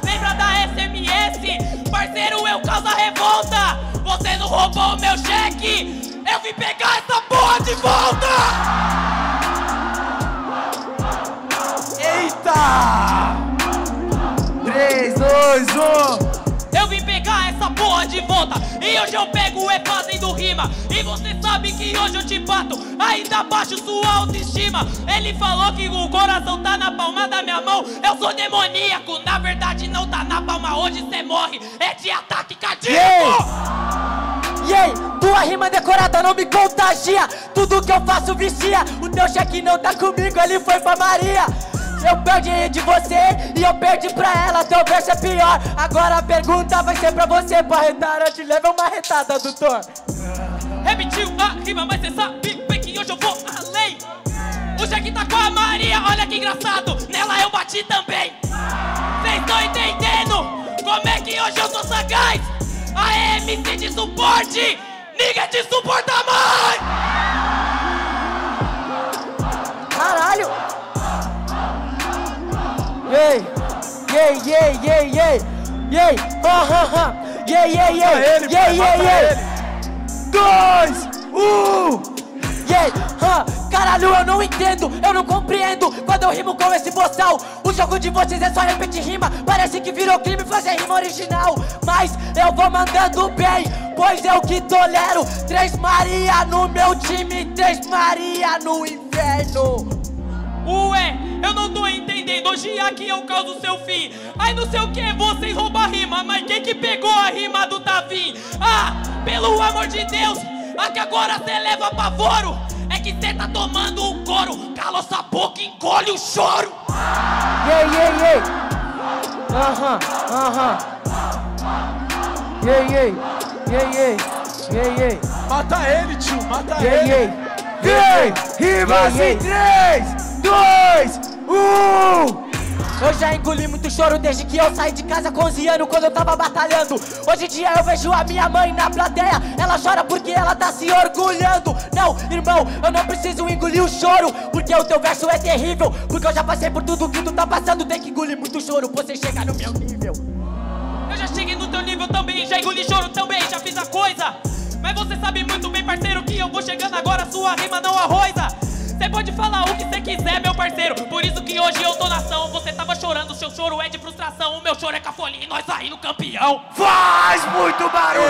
Lembra da SMS? Parceiro, eu causa revolta. Você não roubou o meu cheque. Eu vim pegar essa porra de volta. Eita! 3, 2, 1. Porra de volta. E hoje eu pego é fazendo rima. E você sabe que hoje eu te bato Ainda baixo sua autoestima. Ele falou que o coração tá na palma da minha mão. Eu sou demoníaco Na verdade não tá na palma. Hoje cê morre É de ataque cardíaco. E aí, tua rima decorada não me contagia. Tudo que eu faço vicia. O teu cheque não tá comigo, ele foi pra Maria eu perdi de você e eu perdi pra ela, teu verso é pior. Agora a pergunta vai ser pra você, eu te levo uma retada, doutor. Repetiu a rima, mas cê sabe bem que hoje eu vou além. O Jack tá com a Maria, olha que engraçado Nela eu bati também. Cês tão entendendo como é que hoje eu sou sagaz? A MC de suporte, ninguém te suporta mais Yey, yey, yey, yey, yey, yey, ah, ah, ah, yey, yey, Mata yey, ele, yey, pai, yey, mata yey, ele. 2, 1. yey, ah, caralho, eu não entendo, eu não compreendo quando eu rimo com esse boçal. O jogo de vocês é só repetir rima, parece que virou crime fazer rima original. Mas eu vou mandando bem, pois eu que tolero. Três Maria no meu time, três Maria no inferno. Entendendo, hoje aqui eu causo seu fim Ai não sei o que, vocês roubam a rima Mas quem que pegou a rima do Tavim? Ah, pelo amor de Deus Aqui agora cê leva pavoro É que cê tá tomando um couro Cala essa boca e encolhe o choro Yey, yey, yey. Aham, aham. Yey, yey. Yey, yey. Yey, yey. Mata ele, tio, mata Yey, ele. yey. Vem! Rimas Yey, em 3, 2, 1. Eu já engoli muito choro desde que eu saí de casa com 11 anos quando eu tava batalhando. Hoje em dia eu vejo a minha mãe na plateia, ela chora porque ela tá se orgulhando. Não, irmão, eu não preciso engolir o choro, porque o teu verso é terrível. Porque eu já passei por tudo que tu tá passando, tem que engolir muito choro pra você chegar no meu nível. Eu já cheguei no teu nível também Já engoli choro também, já fiz a coisa Mas você sabe muito bem, parceiro Que eu vou chegando agora, sua rima não arroza pode falar o que cê quiser, meu parceiro. Por isso que hoje eu tô na ação. Você tava chorando, seu choro é de frustração. O meu choro é cafolinha e nós saindo campeão. Faz muito barulho.